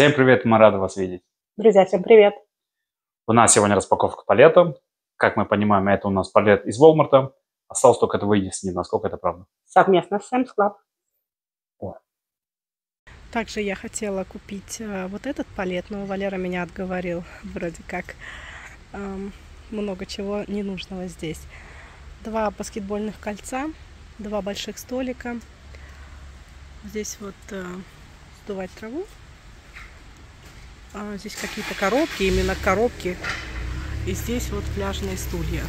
Всем привет, мы рады вас видеть. Друзья, всем привет! У нас сегодня распаковка палета. Как мы понимаем, это у нас палет из Walmart. Осталось только это выяснить, насколько это правда. Совместно с Sam's Club. О. Также я хотела купить э, вот этот палет, но Валера меня отговорил. Вроде как эм, много чего ненужного здесь. Два баскетбольных кольца, два больших столика. Здесь вот э, сдувать траву а, здесь какие-то коробки, именно коробки. И здесь вот пляжные стулья.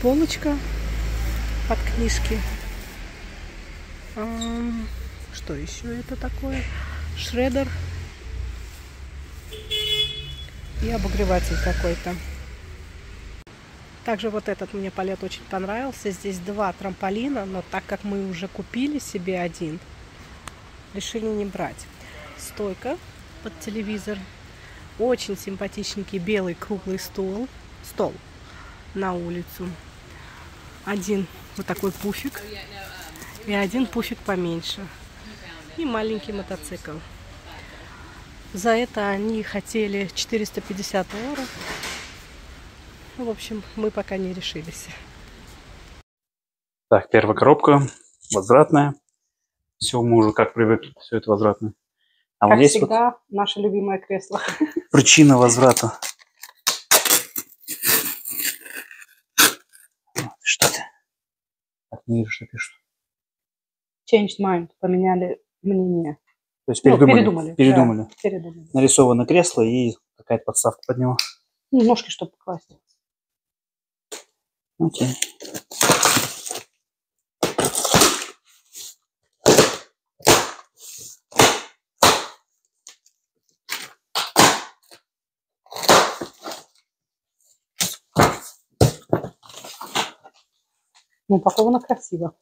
Полочка под книжки. А, что еще это такое? Шредер. И обогреватель какой-то. Также вот этот мне палет очень понравился. Здесь два трамполина, но так как мы уже купили себе один, решили не брать. Стойка под телевизор. Очень симпатичненький белый круглый стол. Стол на улицу. Один вот такой пуфик. И один пуфик поменьше. И маленький мотоцикл. За это они хотели 450 евро. В общем, мы пока не решились. Так, первая коробка возвратная. Все, мы уже как привыкли, все это возвратно. А как вот здесь всегда, вот наше любимое кресло. Причина возврата. Что ты? Так, не вижу, что пишут. Changed mind. Поменяли мнение. То есть передумали? Ну, передумали. Передумали. Да, передумали. Нарисовано кресло и какая-то подставка под него. Ну, ножки, чтобы класть. Окей. Ну, упаковано красиво.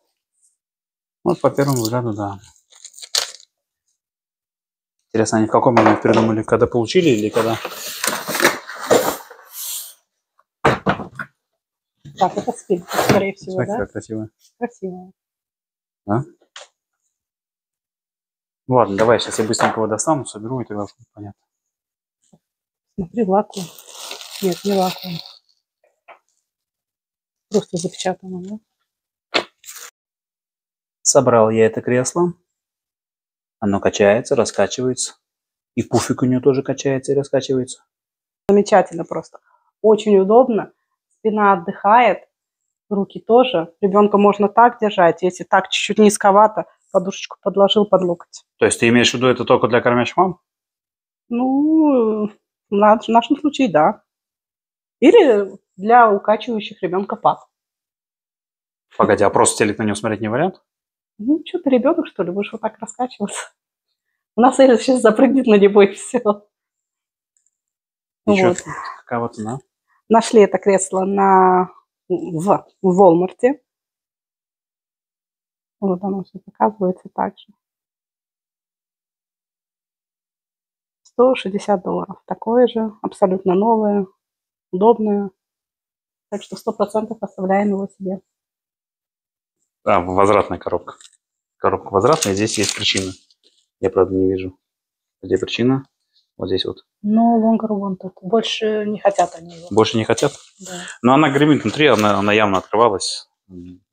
Вот по первому взгляду, да. Интересно, они в каком момент придумали? Когда получили или когда? Так, это спинка, скорее всего, Смотри, да? красивая. Красивая. Да? Ну ладно, давай сейчас я быстренько его достану, соберу, и тогда будет понятно. Смотри, вакуум. Нет, не вакуум. Просто запечатано, да? Собрал я это кресло. Оно качается, раскачивается. И пуфик у нее тоже качается и раскачивается. Замечательно просто. Очень удобно. Спина отдыхает, руки тоже. Ребенка можно так держать. Если так чуть-чуть низковато, подушечку подложил под локоть. То есть ты имеешь в виду это только для кормящих мам? Ну, в нашем случае, да. Или для укачивающих ребенка пап. Погоди, а просто телек на него смотреть не вариант? Ну, что ты ребенок, что ли, будешь вот так раскачиваться? У нас Эля сейчас запрыгнет на него и все. И вот. что, какая вот цена? Нашли это кресло на, в, в Волмарте. Вот оно все показывается также. 160 долларов. Такое же, абсолютно новое, удобное. Так что 100% оставляем его себе. А, возвратная коробка. Коробка возвратная, здесь есть причина. Я, правда, не вижу. Где причина? Вот здесь вот. Ну, longer wanted. Больше не хотят они его. Больше не хотят? Да. Но она гремит внутри, она, она явно открывалась.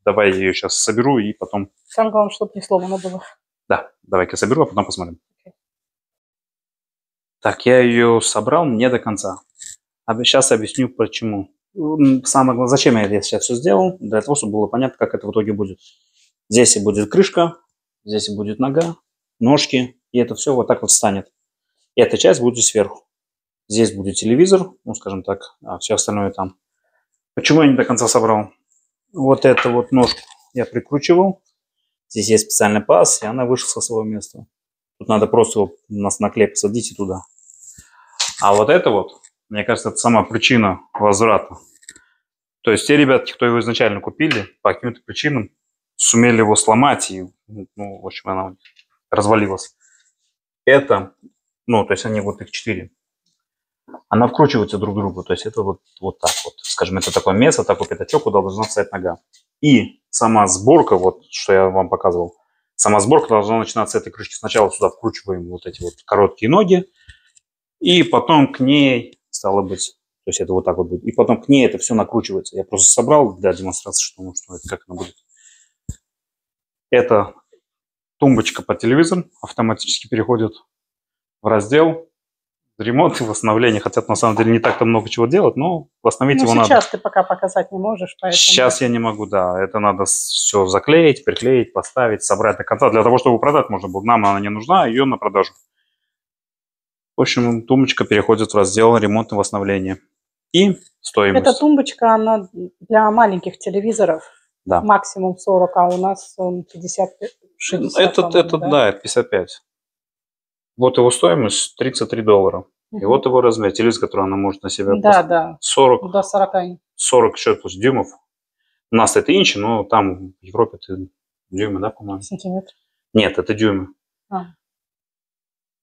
Давай я ее сейчас соберу и потом... Самое главное, чтобы не сломано было. Да, давай-ка я соберу, а потом посмотрим. Okay. Так, я ее собрал не до конца. Сейчас объясню, почему самое зачем я сейчас все сделал? Для того, чтобы было понятно, как это в итоге будет. Здесь и будет крышка, здесь и будет нога, ножки, и это все вот так вот станет. И эта часть будет сверху. Здесь будет телевизор, ну, скажем так, а все остальное там. Почему я не до конца собрал? Вот эту вот ножку я прикручивал. Здесь есть специальный паз, и она вышла со своего места. Тут надо просто его на клей посадить и туда. А вот это вот, мне кажется, это сама причина возврата. То есть те ребятки, кто его изначально купили, по каким-то причинам сумели его сломать, и, ну, в общем, она развалилась. Это, ну, то есть они вот их четыре. Она вкручивается друг к другу, то есть это вот, вот так вот. Скажем, это такое место, такой пятачок, куда должна встать нога. И сама сборка, вот, что я вам показывал, Сама сборка должна начинаться с этой крышки. Сначала сюда вкручиваем вот эти вот короткие ноги, и потом к ней, стало быть, то есть это вот так вот будет, и потом к ней это все накручивается. Я просто собрал для демонстрации, что, ну, что это, как она будет. Это тумбочка под телевизор автоматически переходит в раздел ремонт и восстановление. Хотя на самом деле не так-то много чего делать, но восстановить Ну, его надо. сейчас ты пока показать не можешь, поэтому... Сейчас я не могу, да. Это надо все заклеить, приклеить, поставить, собрать до конца. Для того, чтобы продать можно было. Нам она не нужна, ее на продажу. В общем, тумбочка переходит в раздел ремонт и восстановление. И стоимость. Эта тумбочка, она для маленьких телевизоров. Да. Максимум 40, а у нас он 50, 60. Этот, этот, да? это 55. Вот его стоимость 33 доллара. И Мгм. вот его размер. Телевизор, который она может на себя Да, да, 40, до 40. 40 еще плюс дюймов. У нас это инчи, но там в Европе это дюймы, да, по-моему? сантиметров. Нет, это дюймы. А.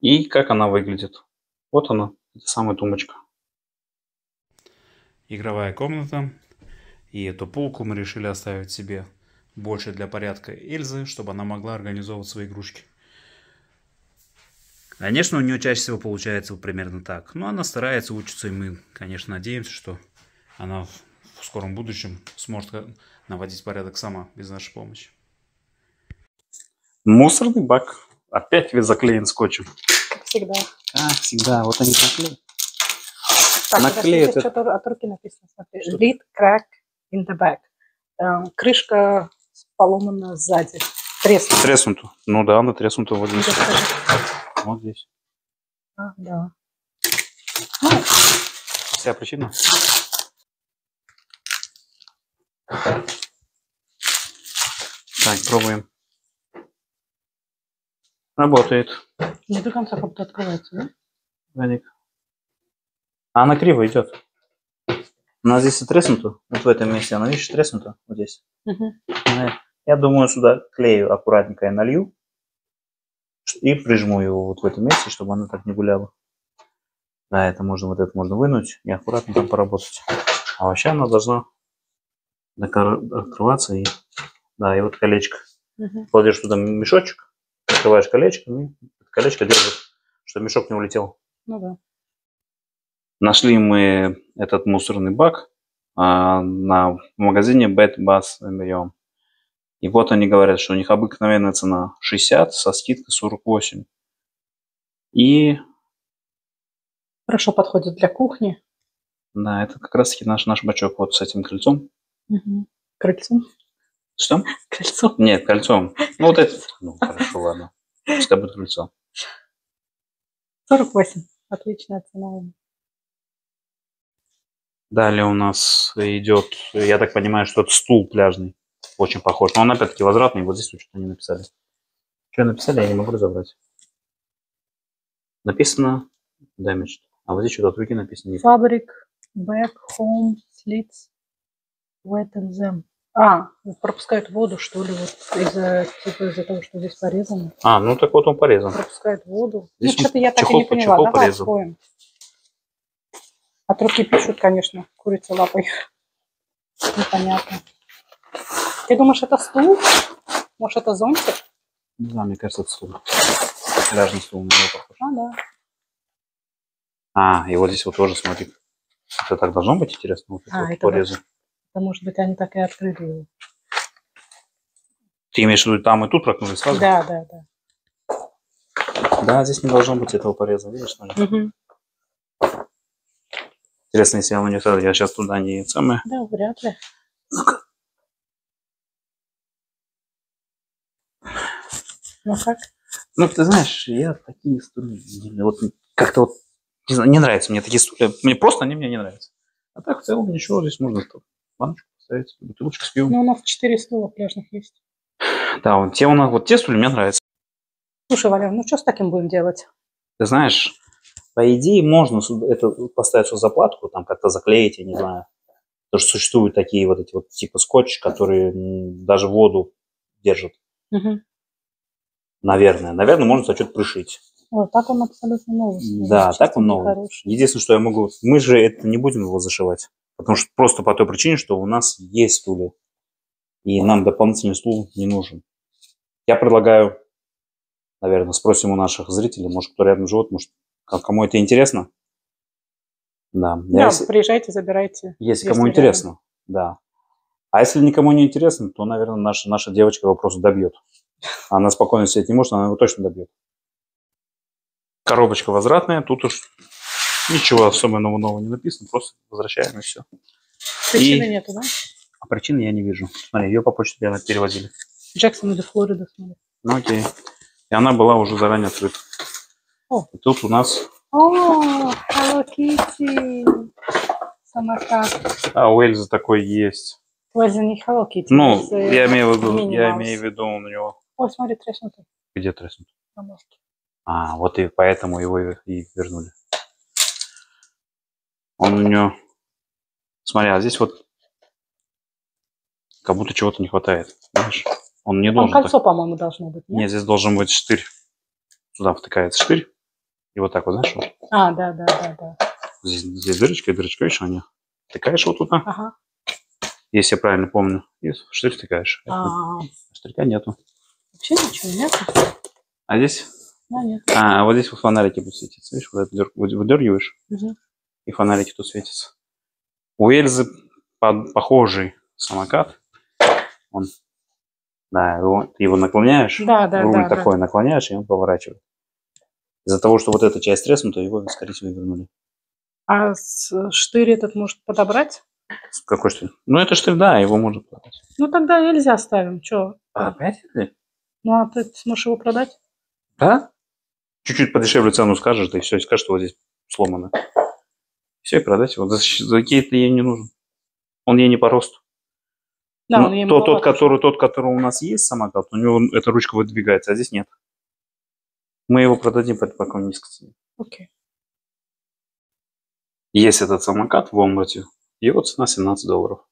И как она выглядит. Вот она, это самая тумбочка. игровая комната. И эту полку мы решили оставить себе больше для порядка Эльзы, чтобы она могла организовывать свои игрушки. Конечно, у нее чаще всего получается примерно так. Но она старается учиться, и мы, конечно, надеемся, что она в скором будущем сможет наводить порядок сама, без нашей помощи. Мусорный бак. Опять весь заклеен скотчем. Всегда. Как всегда, вот они заклеены. Так, здесь это. что-то от руки написано. Смотри. Что? Lid crack in the back. Э, Крышка поломана сзади. Треснута. Треснутую. Ну да, она треснута вот здесь. Вот здесь. А, да. Ну, Вся причина. Так, пробуем. Работает. не до конца как будто открывается, да? Ваник. А она криво идет. Она здесь и треснута. Вот в этом месте. Она, видишь, треснута. Вот здесь. Э, Я думаю, сюда клею аккуратненько я налью. И прижму его вот в этом месте, чтобы она так не гуляла. Да, это можно, вот это можно вынуть и аккуратно там поработать. А вообще она должна открываться и... Да, и вот колечко. Мгм. Кладешь туда мешочек, открываешь колечко, и колечко держит, чтобы мешок не улетел. Ну да. Нашли мы этот мусорный бак а, на, в магазине Bed Bath Beyond. И вот они говорят, что у них обыкновенная цена 60, со скидкой 48. И Хорошо подходит для кухни. да, это как раз таки наш, наш бачок вот с этим кольцом. Мгм. Крыльцом. Что? Крыльцом. Нет, кольцом. Ну вот это. Ну хорошо, ладно. Пускай будет кольцо. 48. Отличная цена. Далее у нас идет, я так понимаю, что это стул пляжный. Очень похож. Но он опять-таки возвратный. Вот здесь что-то не написали. Что написали, я не могу разобрать. Написано damaged. А вот здесь что-то от руки написано. Fabric, back, home, slits, wet and them. А, пропускает воду, что ли, вот из-за типа, из-за того, что здесь порезано. А, ну так вот он порезан. Пропускает воду. Здесь ну, что-то я так и чехол не по поняла. чехол Давай порезан. откроем. От руки пишут, конечно, курица лапой. Непонятно. Ты думаешь, это стул? Может, это зонтик? Не знаю, мне кажется, это стул. Пляжный стул на него похож. А, да. А, и вот здесь вот тоже, смотри. Это так должно быть интересно? Вот это А, вот это порезы. Да, может быть, они так и открыли его. Ты имеешь в виду там и тут проткнули сразу? Да, да, да. Да, здесь не должно быть этого пореза, видишь? Мгм. Интересно, если оно не сразу. Я сейчас туда не самое. Да, вряд ли. Ну как? Ну, ты знаешь, я такие стулья, вот как-то вот, не знаю, не нравятся мне такие стулья. Мне просто они мне не нравятся. А так, в целом, ничего, здесь можно баночку поставить, бутылочку с пивом. Ну, у нас четыре стула пляжных есть. Да, вот те у нас, вот те стулья мне нравятся. Слушай, Валя, ну что с таким будем делать? Ты знаешь, по идее, можно это поставить сюда заплатку, там как-то заклеить, я не знаю. Потому что существуют такие вот эти вот типа скотч, которые даже воду держат. Мгм. Наверное. Наверное, можно за что-то пришить. Вот так он абсолютно новый. Да, так он новый. хороший. Единственное, что я могу... Мы же это не будем его зашивать. Потому что просто по той причине, что у нас есть стулья. И нам дополнительный стул не нужен. Я предлагаю, наверное, спросим у наших зрителей, может, кто рядом живет, может, кому это интересно. Да. Да, Если, приезжайте, забирайте. если если кому рядом. интересно, да. А если никому не интересно, то, наверное, наша, наша девочка его просто добьет. Она спокойно сидеть не может, она его точно добьет. Коробочка возвратная, тут уж ничего особенного нового не написано, просто возвращаем и все. Причины И- нету, да? А причины я не вижу. Смотри, ее по почте реально перевозили. Джексон или Флорида, смотри. Ну окей. И она была уже заранее открыта. О. И тут у нас... О, Hello Kitty. Самокат. А, у Эльзы такой есть. Эльза не Hello Kitty. Ну, я имею в виду, я имею в виду у него... Ой, смотри, треснутый Где треснут? на ножке. А, вот и поэтому его и вернули. Он у него... Смотри, а здесь вот как будто чего-то не хватает. Знаешь? Он не Там должен так- кольцо, по-моему, должно быть, нет? Нет, здесь должен быть штырь. Сюда втыкается штырь. И вот так вот, знаешь, вот А, да, да, да, да. здесь, здесь дырочка и дырочка, видишь, они втыкаешь вот туда, Ага. если я правильно помню, и штырь втыкаешь. А, Штырька нету. вообще ничего нет? А здесь, Да, нет. а, вот здесь вот фонарики будут светиться, видишь, вот это выдергиваешь, Мгм. И фонарики тут светятся. У Эльзы под- похожий самокат, он, да, его, ты его наклоняешь, Да, да, руль да, да. такой наклоняешь, и он поворачивает. Из-за того, что вот эта часть треснута, его, скорее всего, вернули. А штырь этот может подобрать? Какой штырь? Ну, это штырь, да, его можно продать. Ну, тогда нельзя оставим. Че? А, опять ли? Ну, а ты сможешь его продать? Да? Чуть-чуть подешевле цену скажешь, да и все, и скажешь, что вот здесь сломано. Все, и продать его. За, какие-то ей не нужен. Он ей не по росту. Да, Ну, он ей тот, который, тот, который у нас есть самокат, у него эта ручка выдвигается, а здесь нет. Мы его продадим по такой низкой цене. Окей. Есть этот самокат в Омрате, его цена 17 долларов.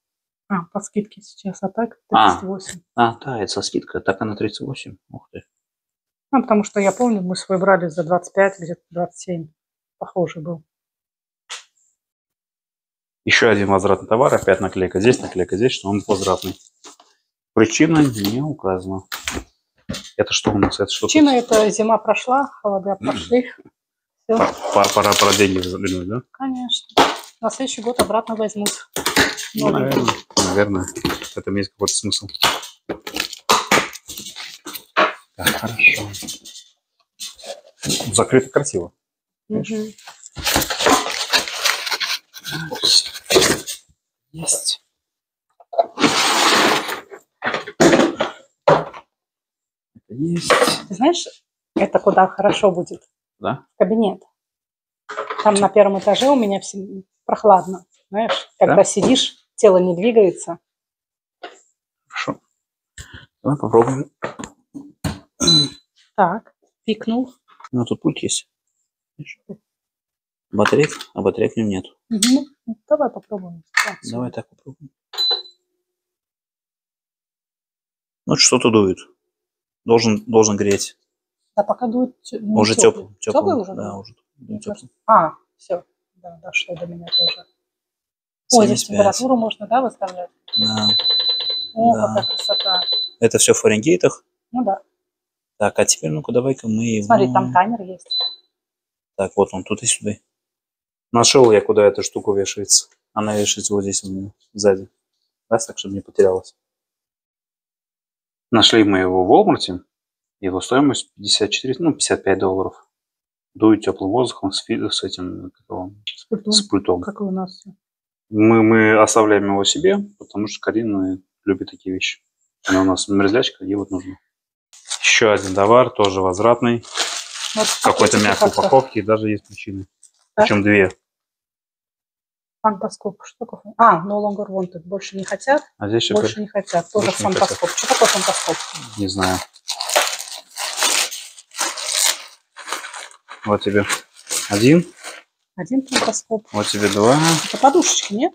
А, по скидке сейчас, а так А. 38. А, да, это со скидкой, так она 38. Ух ты. Ну, потому что я помню, мы свой брали за 25, где-то 27. Похожий был. Еще один возвратный товар, опять наклейка здесь, наклейка здесь, что он возвратный. Причина не указана. Это что у нас? Это что? Причина это зима прошла, холода прошли. Пора, пора, пора деньги заглянуть, да? конечно. На следующий год обратно возьмут. Ну, наверное, наверное. В этом есть какой-то смысл. Так, хорошо. Закрыто красиво. Есть. Это есть. Ты знаешь, это куда хорошо будет? Да? В кабинет. Там на первом этаже у меня всем прохладно. Знаешь, когда Да? сидишь, тело не двигается. Хорошо. Давай попробуем. Так, пикнул. Ну, тут пульт есть. Видишь? Батарейк, а батареек в нем нет. Ну, Давай попробуем. Так, Давай так попробуем. Ну, что-то дует. Должен, должен греть. Да, пока дует не уже тёплый. теплый. Тёплый уже? Да, дует? уже теплый. А, все. Да, дошло до меня тоже. О, здесь 75. температуру можно, да, выставлять? Да. О, Да. какая красота. Это все в Фаренгейтах. Ну да. Так, а теперь ну-ка давай-ка мы его... Смотри, там таймер есть. Так, вот он тут и сюда. Нашел я, куда эта штука вешается. Она вешается вот здесь у меня, сзади. Раз, так, чтобы не потерялась. Нашли мы его в Walmart. Его стоимость 54, ну, 55 долларов. Дует теплым воздухом с, с этим, как его, С пультом, с пультом. как у нас. Мы, мы оставляем его себе, потому что Карина любит такие вещи. Она у нас мерзлячка, ей вот нужно. Еще один товар, тоже возвратный. Вот В какой-то мягкой как-то упаковке, и даже есть причины. Да? Причем две. Фантаскоп. Что такое? А, no longer wanted. Больше не хотят, А здесь еще больше не хотят. Тоже Больше фантаскоп. Что такое фантаскоп? не знаю. Вот тебе один, Один фантаскоп. вот тебе два, Это подушечки, нет?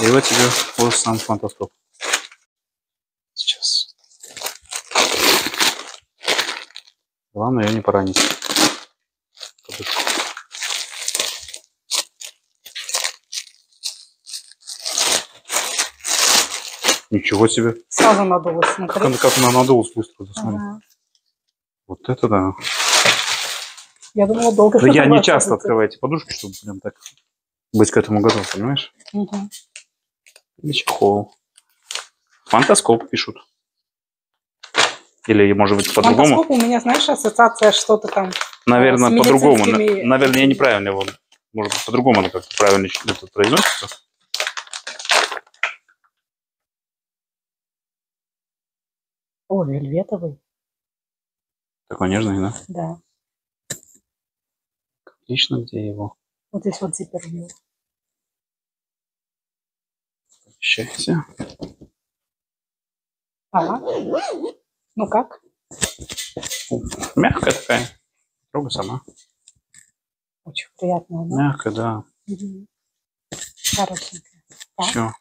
и вот тебе вот сам фантаскоп. Сейчас. Главное ее не поранить. Ничего себе. Сразу надулась, Как, смотри. она- как она надулась быстро. смотри. Ага. Вот это да. Я думала, долго Да я не часто открываю эти подушки, чтобы прям так быть к этому готов, понимаешь? Мгм. И чехол. Фантаскоп пишут. Или, может быть, по-другому? Фантаскоп у меня, знаешь, ассоциация что-то там. Наверное, с по-другому. Наверное, я неправильно его. Может быть, по-другому она как-то правильно это произносится. О, вельветовый. Такой нежный, да? Да. Отлично, где его? Вот здесь вот зиппер вью. Счастье. Ага. Ну как? Мягкая такая. Трогай сама. Очень приятно, да? Мягкая, да. Мгм. Хорошенькая. Так, Все.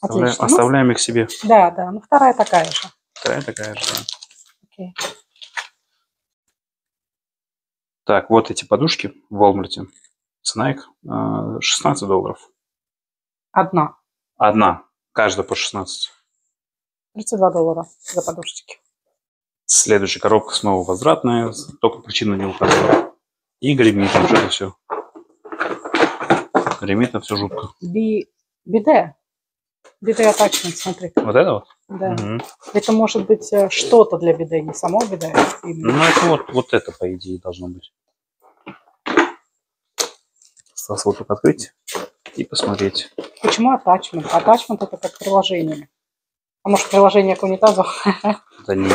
Отлично. Ну, Оставляем их себе. Да, да. Ну, вторая такая же. Вторая такая же. да. Окей. Так, вот эти подушки в Walmart. Цена их э, 16 долларов. Одна. Одна. Каждая по 16. 32 доллара за подушечки. Следующая коробка снова возвратная. Только причина не указана. И гремит что-то все. Гремит все жутко. Би... Биде. Биде attachment, смотри. Вот это вот? Да. Мгм. Это может быть э, что-то для биде, не само биде. а именно. Ну, это вот, вот это, по идее, должно быть. Осталось вот только открыть и посмотреть. Почему attachment? Attachment это как приложение. А может приложение к унитазу? Это не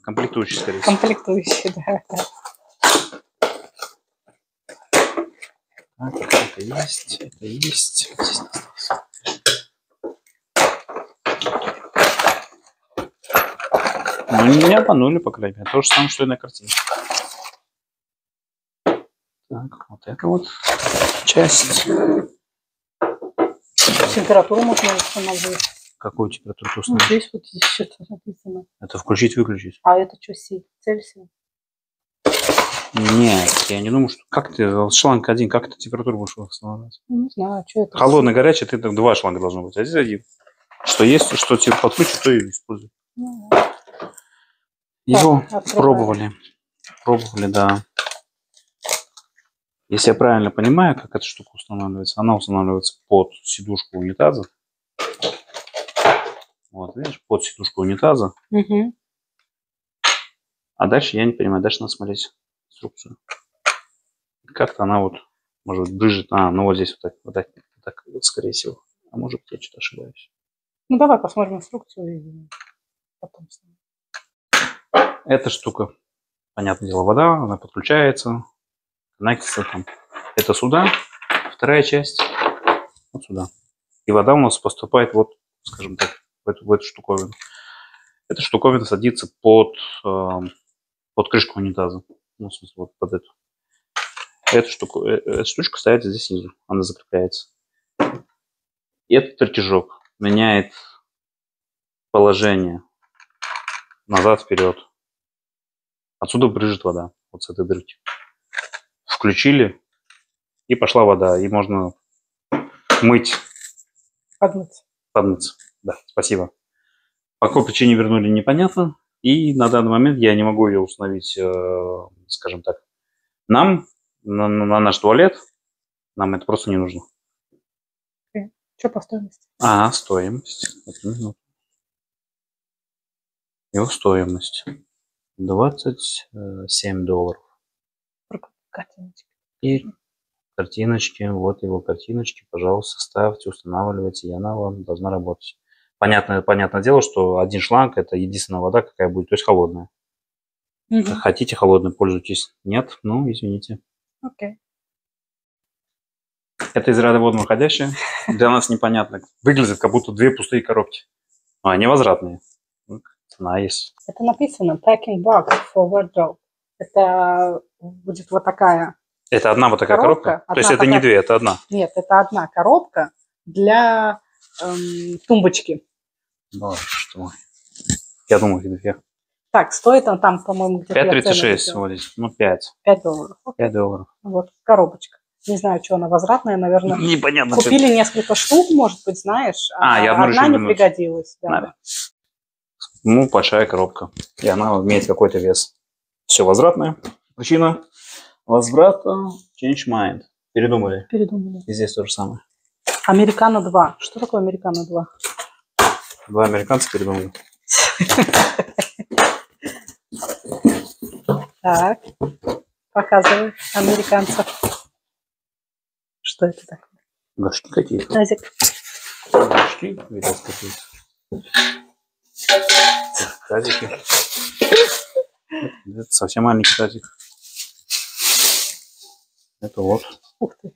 комплектующий, скорее всего. Комплектующий, да. Так, это есть, это есть. Здесь осталось. Ну, не обманули, по крайней мере. То же самое, что и на картине. Так, вот это вот часть. Температуру можно установить. Какую температуру ты Ну, установишь? здесь вот здесь что-то написано. Это включить-выключить. А это что, Си? Цельсия? Нет, я не думаю, что... Как ты, шланг один, как ты температуру будешь устанавливать? Ну, Не знаю, что это. Холодный, горячий, ты там два шланга должно быть, а здесь один. Что есть, что тебе подключит, то и используй. Ну, Его открываем. пробовали. Пробовали, да. Если я правильно понимаю, как эта штука устанавливается, она устанавливается под сидушку унитаза. Вот, видишь, под сидушку унитаза. Мгм. А дальше я не понимаю, дальше надо смотреть инструкцию. Как-то она вот, может быть, брыжет. А, ну вот здесь вот так, вот так, вот так вот, скорее всего. А может я что-то ошибаюсь. Ну, давай посмотрим инструкцию и потом. с ним. Эта штука, понятное дело, вода, она подключается, коннектится там. Это сюда, вторая часть вот сюда. И вода у нас поступает вот, скажем так, в эту, в эту штуковину. Эта штуковина садится под, эм, под крышку унитаза. Ну, в смысле, вот под эту. Эта, штуку, э, эта штучка ставится здесь снизу, она закрепляется. И этот рычажок меняет положение назад-вперед. Отсюда брыжет вода, вот с этой дырки. Включили, и пошла вода, и можно мыть, Подмыть. подмыться. Да, спасибо. По какой причине вернули, непонятно. И на данный момент я не могу ее установить, э, скажем так, нам, на, на наш туалет. Нам это просто не нужно. Что по стоимости? А, стоимость. Его стоимость 27 долларов. Картиночки. И картиночки, вот его картиночки, пожалуйста, ставьте, устанавливайте, и она вам должна работать. Понятно, понятное дело, что один шланг это единственная вода, какая будет, то есть холодная. Мгм. Хотите холодной, пользуйтесь. Нет, ну, извините. Окей. Это из ряда вон выходящее. Для нас непонятно. Выглядит, как будто две пустые коробки. А они возвратные. Есть. Это написано packing box for wardrobe. Это будет вот такая. Это одна вот такая Коробка? коробка? То есть Одна это не две, это одна. Нет, это одна коробка для эм, тумбочки. Боже что. Я думал, их две. Так, стоит она там, по-моему, где-то... я цены 5,36 видела. вот здесь. Ну, 5. 5 долларов. 5 долларов. Вот, коробочка. Не знаю, что она возвратная, наверное. Непонятно. что- Купили несколько штук, может быть, знаешь, А, я одну одна решил не вернуть. пригодилась. да. Надо. Ну, большая коробка. И она имеет какой-то вес. Все возвратное. Причина возврата change mind. Передумали. Передумали. И здесь то же самое. Американо 2. Что такое Американо 2? Два американца передумали. Так, показывай американцев. Что это такое? Горшки какие-то. Тазик. Горшки, видать, какие-то. Тазики. Это совсем маленький тазик. Это вот. Ух ты.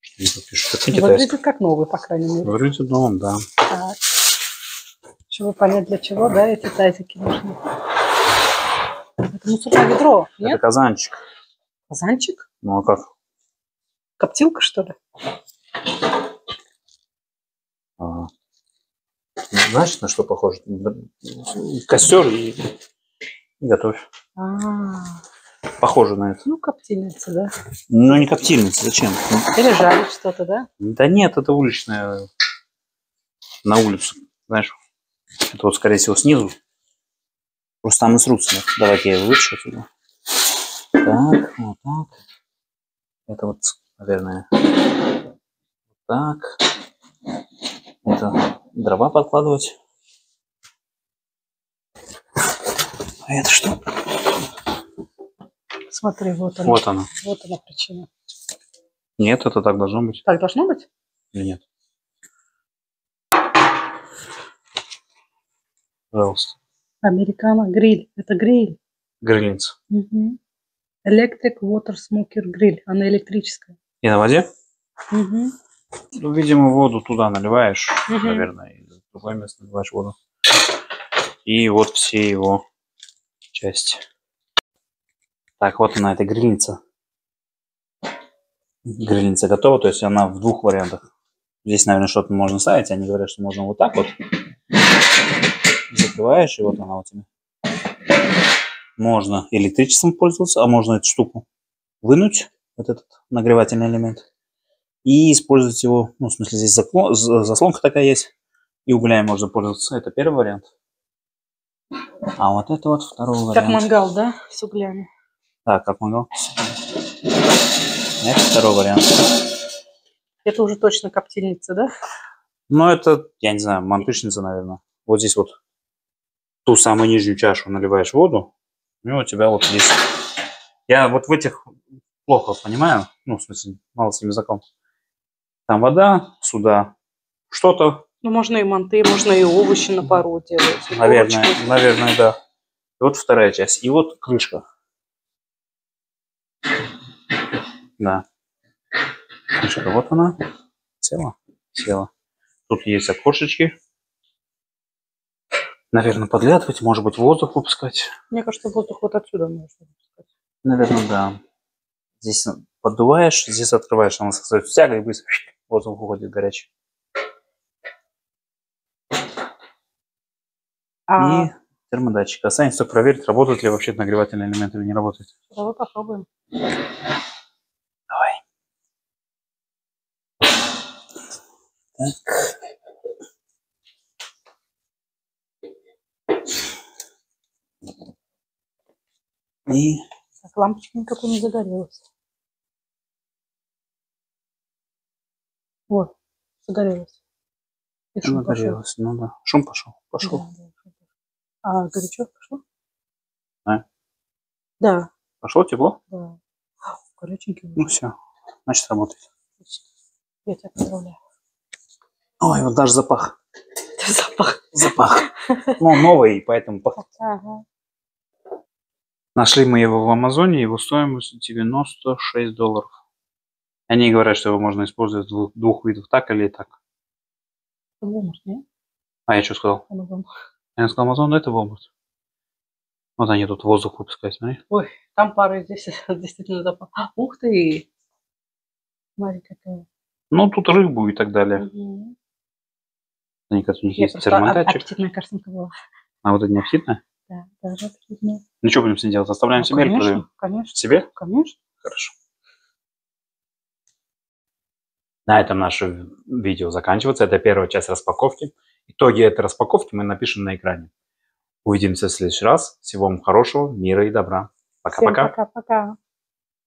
Что они тут пишут? Это не китайский. Выглядит как новый, по крайней мере. Выглядит новым, да. Так. Чтобы понять, для чего, да, эти тазики нужны. Это мусорное ведро, Это нет? казанчик. Казанчик? Ну а как? Коптилка, что ли? А, Знаешь, на что похоже? Костер и, и готовь. А, Похоже на это. ну, коптильница, да. Ну, не коптильница, зачем? Или жарить что-то, да? Да нет, это уличная на улицу, знаешь. Это вот, скорее всего, снизу. Просто там и срутся. Давайте я его вытащу отсюда. Так, вот так. Это вот, наверное, вот так. Это дрова подкладывать. А это что? Смотри, вот она. Вот она. Вот она причина. Нет, это так должно быть. Так должно быть? Или нет? Пожалуйста. Американо гриль. Это гриль. Грильница. Мгм. Electric Water Smoker Grill. Она электрическая. И на воде? Мгм. Ну, видимо, воду туда наливаешь, Мгм. наверное, и в другое место наливаешь воду. И вот все его части. Так, вот она, эта грильница. Грильница готова, то есть она в двух вариантах. Здесь, наверное, что-то можно ставить, они говорят, что можно вот так вот. Закрываешь, и вот она у тебя. Можно электричеством пользоваться, а можно эту штуку вынуть, вот этот нагревательный элемент, и использовать его, ну, в смысле, здесь закло- з- заслонка такая есть, и углями можно пользоваться. Это первый вариант. А вот это вот второй Как вариант. мангал, да? С углями. Так, как мангал. Это второй вариант. Это уже точно коптильница, да? Ну, это, я не знаю, мантышница, наверное. Вот здесь вот ту самую нижнюю чашу наливаешь воду, и у тебя вот здесь... Я вот в этих плохо понимаю, ну, в смысле, мало с ними знаком. Там вода, сюда что-то, Ну, можно и манты, можно и овощи на пару делать. наверное, булочку. наверное, да. И вот вторая часть. И вот крышка. Да. Крышка, вот она. Села? Села. Тут есть окошечки. Наверное, подглядывать, может быть, воздух выпускать. Мне кажется, воздух вот отсюда можно выпускать. Наверное, да. Здесь поддуваешь, здесь открываешь, она тяга и быстро воздух уходит горячий. А, И термодатчик. Останется проверить, работают ли вообще нагревательные элементы или не работают. давай попробуем. Давай. Так. И Так, лампочка никакой не загорелась. Вот, загорелась. И шум пошел. нагорелось. Ну да. Шум пошел. Пошел. Да, да, шум пошел. А, горячо пошло? А? Да, Пошло тепло? да. Горяченький. Ну все. Значит, работает. Я тебя поздравляю. Ой, вот даже запах. Запах. Запах. Ну, новый, поэтому пах. Ага. Нашли мы его в Амазоне, его стоимость 96 долларов. Они говорят, что его можно использовать двух, двух видов, так или так. Walmart, нет? А я что сказал? Amazon. Я сказал Амазон, это Walmart. Вот они тут воздух выпускают, смотри. Ой, там пара здесь действительно запах. А, Ух ты! Смотри, какая. Ну, тут рыбу и так далее. Мгм. Они, как у них Я есть термодатчик. аппетитная картинка была. А вот это не аппетитное? Да, даже аппетитная. Ну, что будем с ним делать? Оставляем Ну, себе или конечно, продаем? конечно, Себе? конечно. Хорошо. На этом наше видео заканчивается. Это первая часть распаковки. Итоги этой распаковки мы напишем на экране. Увидимся в следующий раз. Всего вам хорошего, мира и добра. Пока-пока. пока-пока.